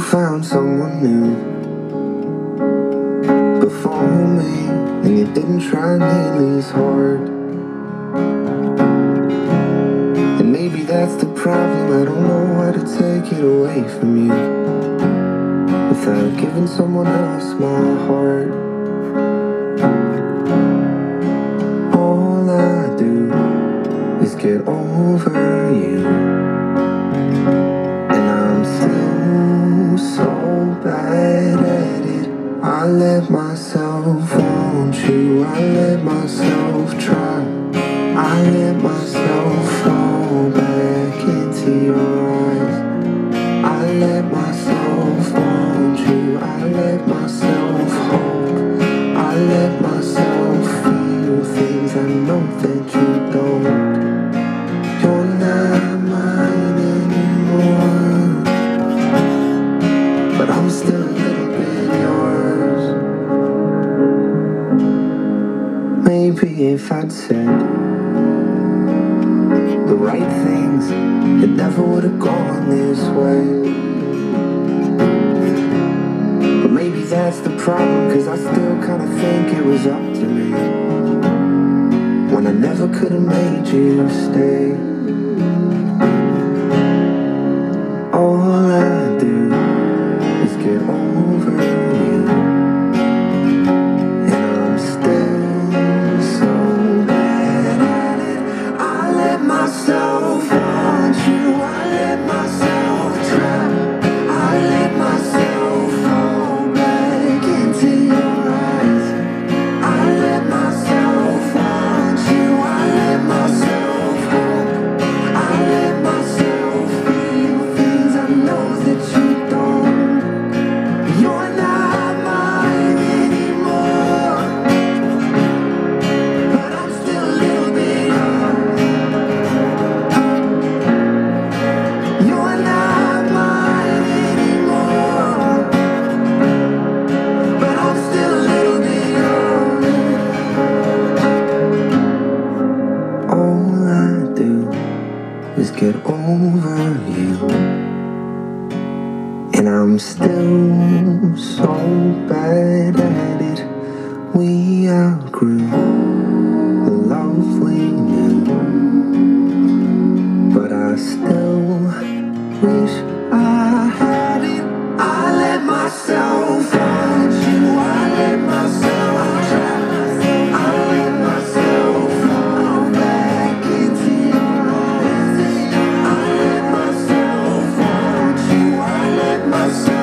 found someone new before me, and you didn't try nearly as hard. And maybe that's the problem. I don't know how to take it away from you without giving someone else my heart. All I do is get over bad at it. I let myself want you. I let myself try. I let myself fall back into your eyes. I let myself want you. I let myself hope. I let myself feel things I know that you Maybe if I'd said the right things, it never would have gone this way. But maybe that's the problem, cause I still kinda think it was up to me. When I never could have made you stay. all I do is get over you. And I'm still so bad at it. We outgrew eyes.